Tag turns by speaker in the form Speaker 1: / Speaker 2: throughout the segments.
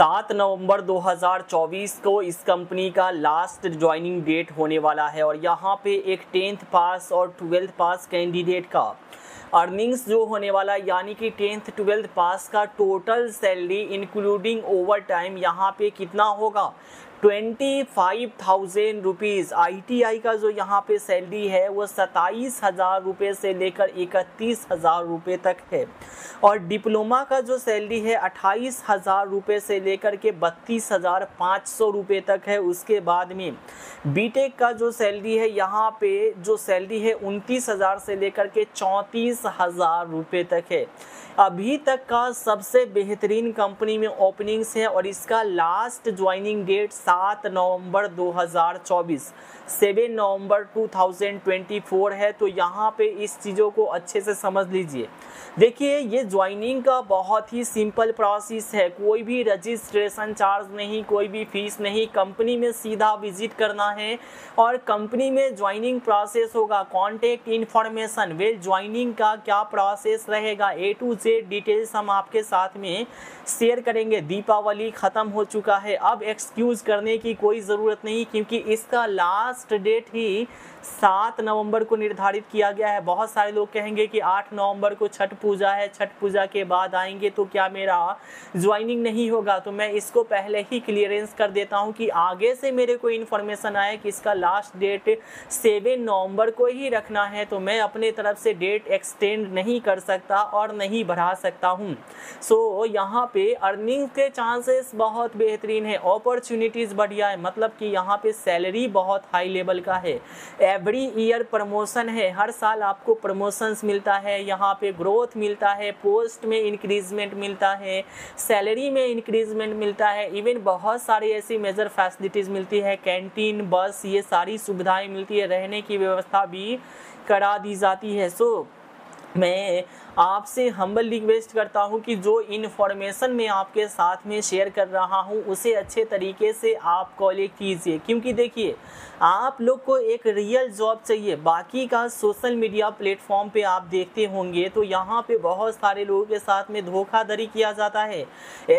Speaker 1: सात नवंबर 2024 को इस कंपनी का लास्ट ज्वाइनिंग डेट होने वाला है और यहाँ पे एक टेंथ पास और ट्वेल्थ पास कैंडिडेट का अर्निंग्स जो होने वाला यानी कि टेंथ ट्वेल्थ पास का total salary including overtime यहाँ पे कितना होगा? Twenty five thousand rupees I I का जो यहाँ पे सैलरी है, वो सताईस हज़ार रुपये से लेकर इकतीस हज़ार रुपये तक है। और डिप्लोमा का जो सैलरी है, अट्ठाईस हज़ार रुपये से लेकर के बत्तीस हज़ार पाँच सौ रुपये तक है। उसके बाद में बीटेक का जो सैलरी है, यहाँ पे जो सैलरी है, उनतीस हज़ार से लेकर के चौंतीस हज़ार रुपये तक है। अभी तक का सबसे बेहतरीन कंपनी में ओपनिंग्स है और इसका लास्ट ज्वाइनिंग डेट सात नवंबर 2024 सेवन नवंबर 2024 है तो यहाँ पे इस चीज़ों को अच्छे से समझ लीजिए। देखिए, ये ज्वाइनिंग का बहुत ही सिंपल प्रोसेस है। कोई भी रजिस्ट्रेशन चार्ज नहीं, कोई भी फ़ीस नहीं कंपनी में सीधा विज़िट करना है और कंपनी में ज्वाइनिंग प्रोसेस होगा। कॉन्टेक्ट इन्फॉर्मेशन वेल ज्वाइनिंग का क्या प्रोसेस रहेगा? ए टू जेड डिटेल्स हम आपके साथ में शेयर करेंगे। दीपावली ख़त्म हो चुका है। अब एक्सक्यूज़ करने की कोई ज़रूरत नहीं क्योंकि इसका लास्ट डेट ही सात नवंबर को निर्धारित किया गया है। बहुत सारे लोग कहेंगे कि आठ नवंबर को छठ पूजा है छठ पूजा के बाद आएँगे तो क्या मेरा ज्वाइनिंग नहीं होगा? तो मैं इसको पहले ही क्लियरेंस कर देता हूँ कि आगे से मेरे को इन्फॉर्मेशन आए कि इसका लास्ट डेट सेवन नवंबर को ही रखना है तो मैं अपने तरफ़ से डेट एक्सटेंड नहीं कर सकता और नहीं बढ़ा सकता हूँ। सो so, यहाँ पे अर्निंग के चांसेस बहुत बेहतरीन है अपॉर्चुनिटीज़ बढ़िया है। मतलब कि यहाँ पे सैलरी बहुत हाई लेवल का है। एवरी ईयर प्रमोशन है। हर साल आपको प्रमोशंस मिलता है। यहाँ पे ग्रोथ मिलता है। पोस्ट में इंक्रीजमेंट मिलता है। सैलरी में इंक्रीजमेंट मिलता है। इवन बहुत सारी ऐसी मेजर फैसिलिटीज़ मिलती है। कैंटीन बस ये सारी सुविधाएँ मिलती है। रहने की व्यवस्था भी करा दी जाती है। सो मैं आपसे हम्बल रिक्वेस्ट करता हूँ कि जो इन्फॉर्मेशन मैं आपके साथ में शेयर कर रहा हूँ, उसे अच्छे तरीके से आप कॉलेक्ट कीजिए। क्योंकि देखिए, आप लोग को एक रियल जॉब चाहिए। बाकी का सोशल मीडिया प्लेटफॉर्म पे आप देखते होंगे तो यहाँ पे बहुत सारे लोगों के साथ में धोखाधड़ी किया जाता है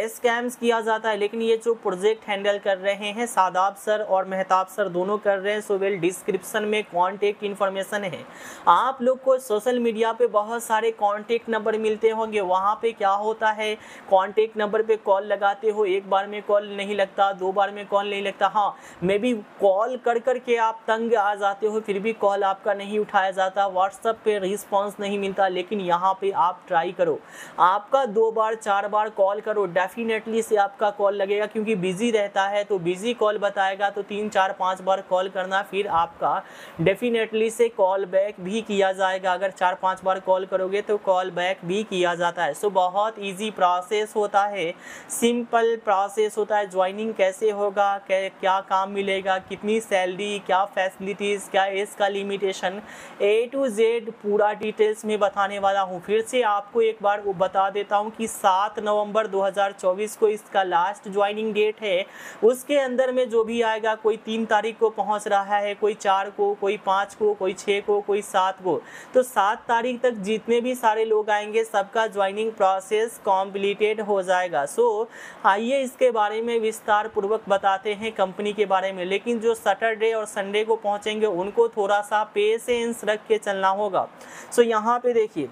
Speaker 1: स्कैम्स किया जाता है। लेकिन ये जो प्रोजेक्ट हैंडल कर रहे हैं, सादाब सर और मेहताब सर, दोनों कर रहे हैं सो वेल डिस्क्रिप्शन में कॉन्टेक्ट इन्फॉर्मेशन है। आप लोग को सोशल मीडिया पे बहुत सारे कॉन्टेक्ट नंबर मिलते होंगे। वहाँ पे क्या होता है? कॉन्टेक्ट नंबर पे कॉल लगाते हो, एक बार में कॉल नहीं लगता, दो बार में कॉल नहीं लगता। हाँ मे बी कॉल कर करके आप तंग आ जाते हो, फिर भी कॉल आपका नहीं उठाया जाता व्हाट्सएप पे रिस्पांस नहीं मिलता, लेकिन यहाँ पे आप ट्राई करो। आपका दो बार, चार बार कॉल करो डेफिनेटली से आपका कॉल लगेगा, क्योंकि बिज़ी रहता है तो बिज़ी कॉल बताएगा तो तीन, चार, पाँच बार कॉल करना, फिर आपका डेफिनेटली से कॉल बैक भी किया जाएगा। अगर चार, पाँच बार कॉल करोगे तो कॉल बैक भी किया जाता है। सो so, बहुत ईजी प्रोसेस होता है। सिंपल प्रोसेस होता है। ज्वाइनिंग कैसे होगा? क्या काम मिलेगा? कितनी सैलरी क्या फैसिलिटीज़ क्या इसका लिमिटेशन ए टू जेड पूरा डिटेल्स में बताने वाला हूँ। फिर से आपको एक बार बता देता हूँ कि सात नवंबर 2024 को इसका लास्ट ज्वाइनिंग डेट है। उसके अंदर में जो भी आएगा कोई तीन तारीख को पहुँच रहा है कोई चार को कोई पाँच को कोई छः को कोई सात को। तो सात तारीख तक जितने भी सारे लोग आएँगे, सबका ज्वाइनिंग प्रोसेस कॉम्प्लीटेड हो जाएगा। सो आइए इसके बारे में विस्तार पूर्वक बताते हैं कंपनी के बारे में। लेकिन जो सैटरडे और संडे को पहुँचेंगे, उनको थोड़ा सा पेशेंस रख के चलना होगा। सो यहाँ पे देखिए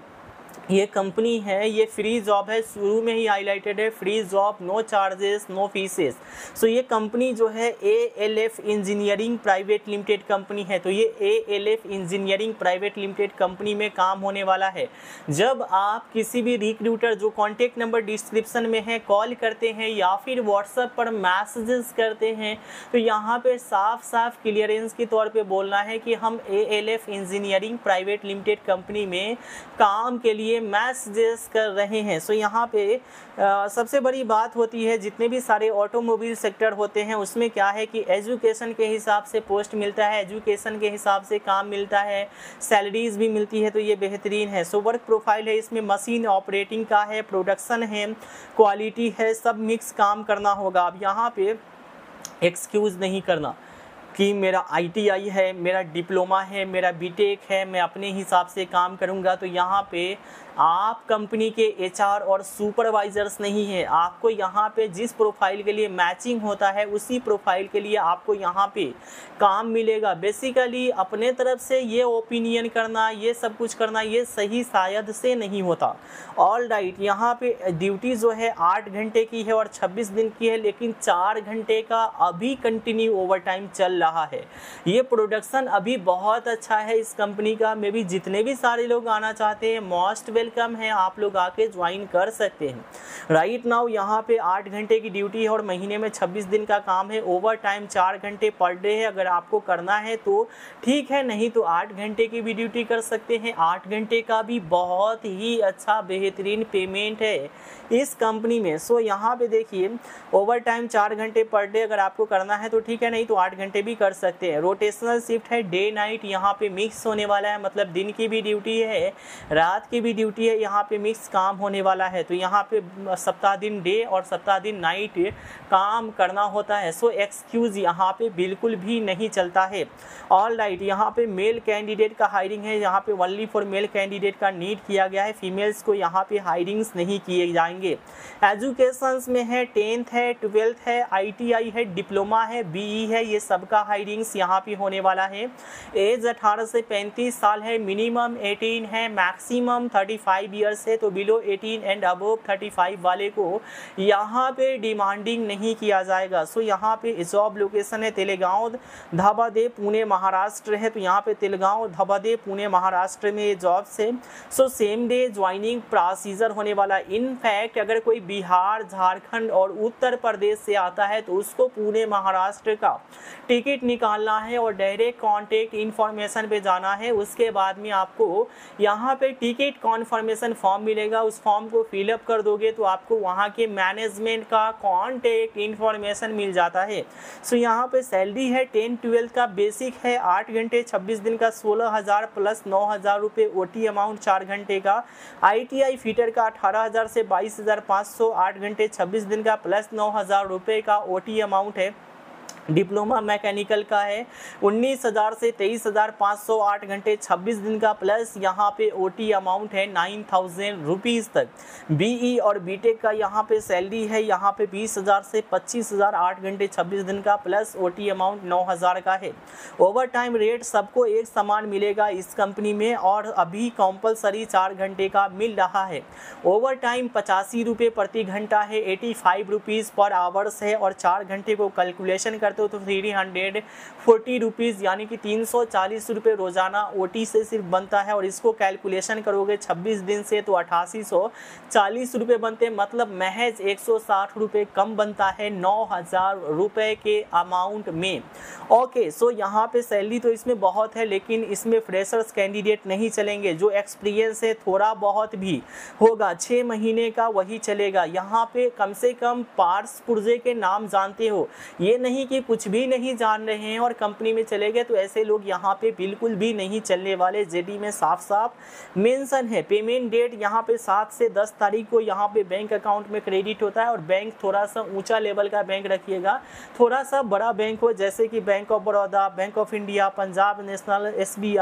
Speaker 1: ये कंपनी है, ये फ्री जॉब है, शुरू में ही हाईलाइटेड है, free job no charges no fees so ये कंपनी जो है A L F engineering private limited company है। तो ये A L F engineering private limited company में काम होने वाला है। जब आप किसी भी रिक्रूटर जो कॉन्टेक्ट नंबर डिस्क्रिप्शन में है कॉल करते हैं या फिर व्हाट्सएप पर मैसेजेस करते हैं तो यहाँ पे साफ़ साफ़ क्लियरेंस के तौर पर बोलना है कि हम A L F engineering private limited company में काम के लिए मैसेजेस कर रहे हैं। सो यहाँ पे आ, सबसे बड़ी बात होती है जितने भी सारे ऑटोमोबाइल सेक्टर होते हैं उसमें क्या है कि एजुकेशन के हिसाब से पोस्ट मिलता है एजुकेशन के हिसाब से काम मिलता है सैलरीज भी मिलती है तो ये बेहतरीन है। सो वर्क प्रोफ़ाइल है इसमें मशीन ऑपरेटिंग का है प्रोडक्शन है क्वालिटी है सब मिक्स काम करना होगा। अब यहाँ पे एक्सक्यूज़ नहीं करना। कि मेरा आईटीआई है, मेरा डिप्लोमा है, मेरा बीटेक है, मैं अपने हिसाब से काम करूँगा तो यहाँ पे आप कंपनी के एचआर और सुपरवाइजर्स नहीं है। आपको यहाँ पे जिस प्रोफ़ाइल के लिए मैचिंग होता है, उसी प्रोफ़ाइल के लिए आपको यहाँ पे काम मिलेगा। बेसिकली अपने तरफ़ से ये ओपिनियन करना, ये सब कुछ करना, ये सही शायद से नहीं होता। ऑल राइट यहाँ पे ड्यूटी जो है आठ घंटे की है और छब्बीस दिन की है, लेकिन चार घंटे का अभी कंटिन्यू ओवर टाइम चल रहा है। ये प्रोडक्शन अभी बहुत अच्छा है इस कंपनी का। मे भी जितने भी सारे लोग आना चाहते हैं मोस्ट वेलकम है। आप लोग आके ज्वाइन कर सकते हैं। राइट नाउ यहाँ पे आठ घंटे की ड्यूटी है और महीने में छब्बीस दिन का काम है। ओवर टाइम चार घंटे पर डे है। अगर आपको करना है तो ठीक है, नहीं तो आठ घंटे की भी ड्यूटी कर सकते हैं। आठ घंटे का भी बहुत ही अच्छा बेहतरीन पेमेंट है इस कंपनी में। सो यहाँ पे देखिए ओवर टाइम चार घंटे पर डे अगर आपको करना है तो ठीक है, नहीं तो आठ घंटे कर सकते हैं। रोटेशनल शिफ्ट है डे नाइट यहाँ पे मिक्स होने वाला है मतलब दिन की भी ड्यूटी है, रात की भी ड्यूटी है, यहाँ पे मिक्स काम होने वाला है। तो यहाँ पे सप्ताह दिन डे और सप्ताह दिन नाइट काम करना होता है। सो एक्सक्यूज़ यहाँ पे बिल्कुल भी नहीं चलता है। ऑल राइट यहाँ पे मेल कैंडिडेट का हायरिंग है। यहाँ पे ओनली फॉर मेल कैंडिडेट का नीड किया गया है। फीमेल्स को यहाँ पे हायरिंग्स नहीं किए जाएँगे। एजुकेशन में है टेंथ है ट्वेल्थ है आईटीआई है डिप्लोमा है बी e है, ये सबका हायरिंग्स यहाँ पे होने वाला है। एज अठारह से पैंतीस साल है। मिनिमम एटीन है। मैक्सिमम थर्टी फाइव ईयर्स है। तो below eighteen and above thirty five वाले को यहाँ पे डिमांडिंग नहीं किया जाएगा। सो यहाँ पे जॉब लोकेशन है तेलेगांव धाबादे पुणे, महाराष्ट्र है। तो यहाँ पे तेलगांव धबादे पुणे, महाराष्ट्र में ये जॉब से so same day joining procedure होने वाला। इनफैक्ट अगर कोई बिहार, झारखंड और उत्तर प्रदेश से आता है तो उसको पुणे, महाराष्ट्र का टिकट निकालना है और डायरेक्ट कॉन्टेक्ट इन्फॉर्मेशन पे जाना है। उसके बाद में आपको यहाँ पे टिकट कॉन्फर्मेशन फॉर्म मिलेगा। उस फॉर्म को फिलअप कर दोगे तो आपको वहाँ के मैनेजमेंट का कॉन्टेक्ट इन्फॉर्मेशन मिल जाता है। सो so, यहाँ पे सैलरी है टेन ट्वेल्थ का बेसिक है। आठ घंटे छब्बीस दिन का सोलह हज़ार प्लस नौ हज़ार रुपये ओ अमाउंट चार घंटे का। आई फीटर का अठारह हज़ार से बाईस हज़ार पाँच सौ आठ घंटे छब्बीस दिन का प्लस नौ हज़ार रुपये का ओटी अमाउंट है। डिप्लोमा मैकेनिकल का है। उन्नीस हज़ार से तेईस हज़ार पाँच सौ आठ घंटे छब्बीस दिन का प्लस यहाँ पे ओटी अमाउंट है नाइन थाउज़ेंड रुपीज़ तक। बीई और बीटेक का यहाँ पे सैलरी है, यहाँ पे बीस हज़ार से पच्चीस हज़ार आठ घंटे छब्बीस दिन का प्लस ओटी अमाउंट नौ हज़ार का है। ओवर टाइम रेट सबको एक समान मिलेगा इस कंपनी में और अभी कंपलसरी चार घंटे का मिल रहा है। ओवर टाइम पचासी रुपये प्रति घंटा है eighty five rupees per hours है और चार घंटे को कैलकुलेशन करते हो तो थ्री हंड्रेड फोर्टी रुपीज़, यानी कि तीन सौ चालीस रुपये रोज़ाना ओटी से सिर्फ़ बनता है और इसको कैलकुलेशन करोगे छब्बीस दिन से तो अठासी सौ चालीस रुपये बनते हैं। मतलब महज एक सौ साठ रुपये कम बनता है नौ हज़ार रुपये के अमाउंट में। ओके, सो यहाँ पे सैलरी तो इसमें बहुत है, लेकिन इसमें फ्रेशर्स कैंडिडेट नहीं चलेंगे। जो एक्सपीरियंस है, थोड़ा बहुत भी होगा। छः महीने का वही चलेगा। यहाँ पे कम से कम पार्स पुर्जे के नाम जानते हो। ये नहीं कि कुछ भी नहीं जान रहे हैं और कंपनी में चले गए तो ऐसे लोग यहाँ पे बिल्कुल भी नहीं चलने वाले। जेडी में साफ़ साफ़ मेंशन है। पेमेंट डेट यहाँ पे सात से दस तारीख को यहाँ पे बैंक अकाउंट में क्रेडिट होता है और बैंक थोड़ा सा ऊँचा लेवल का बैंक रखिएगा। थोड़ा सा बड़ा बैंक हो, जैसे कि Bank of Baroda, Bank of India, Punjab National S B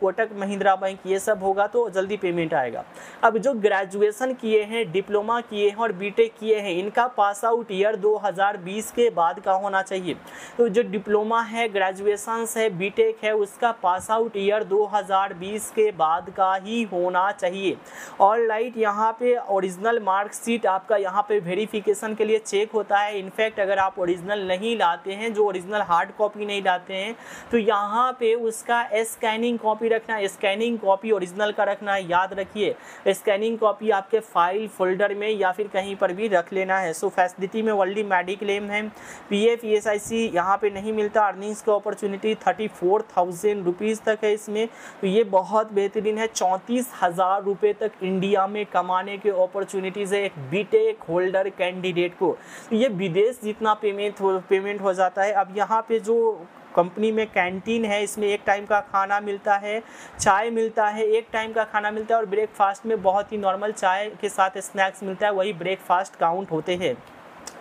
Speaker 1: Kotak, Mahindra Bank, ये सब होगा तो जल्दी पेमेंट आएगा। अब जो ग्रेजुएशन किए हैं, डिप्लोमा किए हैं और बीटेक किए हैं, इनका पास आउट ईयर 2020 के बाद का होना चाहिए। तो जो डिप्लोमा है ग्रेजुएशन है बीटेक है, उसका पास आउट ईयर 2020 के बाद का ही होना चाहिए। और लाइट यहाँ पे ओरिजिनल मार्कशीट आपका यहाँ पे वेरिफिकेशन के लिए चेक होता है। इनफैक्ट अगर आप ओरिजिनल नहीं लाते हैं, जो ओरिजिनल हार्ड कॉपी नहीं लाते हैं तो यहाँ पे उसका स्कैनिंग कॉपी रखना, स्कैनिंग कॉपी ओरिजिनल का रखना, याद रखिए। स्कैनिंग कॉपी आपके फ़ाइल, फोल्डर में या फिर कहीं पर भी रख लेना है। सो फैसिलिटी में वर्ल्डी मेडिक्लेम है। P F E S I C यहाँ पर नहीं मिलता। अर्निंग्स का opportunity thirty four thousand rupees तक है इसमें। तो ये बहुत बेहतरीन है। चौंतीस हज़ार रुपये तक इंडिया में कमाने के अपॉर्चुनिटीज़ है एक बीटेक होल्डर कैंडिडेट को। तो ये विदेश जितना पेमेंट हो पेमेंट हो जाता है। अब यहाँ पे जो कंपनी में कैंटीन है, इसमें एक टाइम का खाना मिलता है, चाय मिलता है, एक टाइम का खाना मिलता है और ब्रेकफास्ट में बहुत ही नॉर्मल चाय के साथ स्नैक्स मिलता है। वही ब्रेकफास्ट काउंट होते हैं।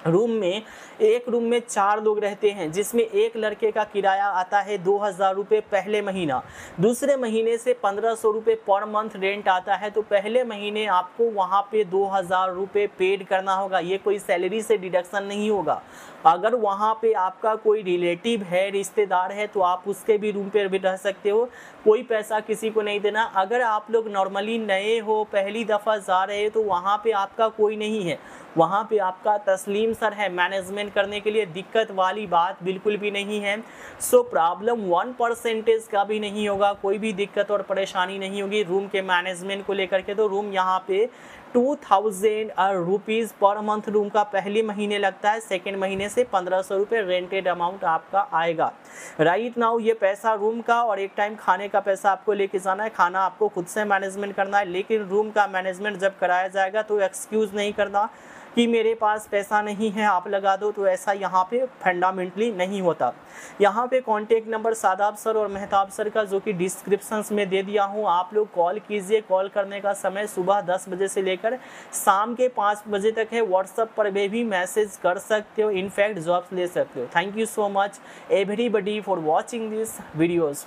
Speaker 1: रूम में, एक रूम में चार लोग रहते हैं, जिसमें एक लड़के का किराया आता है दो हज़ार रुपये पहले महीना। दूसरे महीने से पंद्रह सौ रुपये पर मंथ रेंट आता है तो पहले महीने आपको वहाँ पे दो हज़ार रुपये पेड करना होगा। ये कोई सैलरी से डिडक्शन नहीं होगा। अगर वहाँ पे आपका कोई रिलेटिव है, रिश्तेदार है तो आप उसके भी रूम पे भी रह सकते हो। कोई पैसा किसी को नहीं देना। अगर आप लोग नॉर्मली नए हो, पहली दफ़ा जा रहे हो तो वहाँ पे आपका कोई नहीं है। वहाँ पे आपका तस्लीम सर है। मैनेजमेंट करने के लिए दिक्कत वाली बात बिल्कुल भी नहीं है। सो प्रॉब्लम वन परसेंटेज का भी नहीं होगा। कोई भी दिक्कत और परेशानी नहीं होगी रूम के मैनेजमेंट को लेकर के। तो रूम यहाँ पे two thousand rupees per month room का पहले महीने लगता है। सेकेंड महीने से पंद्रह सौ रुपये रेंटेड अमाउंट आपका आएगा। राइट नाउ ये पैसा रूम का और एक टाइम खाने का पैसा आपको लेके जाना है। खाना आपको खुद से मैनेजमेंट करना है, लेकिन रूम का मैनेजमेंट जब कराया जाएगा तो एक्सक्यूज़ नहीं करना। कि मेरे पास पैसा नहीं है, आप लगा दो तो ऐसा यहाँ पे फंडामेंटली नहीं होता। यहाँ पे कॉन्टेक्ट नंबर सादाब सर और मेहताब सर का, जो कि डिस्क्रिप्शन में दे दिया हूँ, आप लोग कॉल कीजिए। कॉल करने का समय सुबह दस बजे से लेकर शाम के पाँच बजे तक है। व्हाट्सअप पर भी मैसेज कर सकते हो इनफैक्ट जॉब्स ले सकते हो। Thank you so much everybody for watching this videos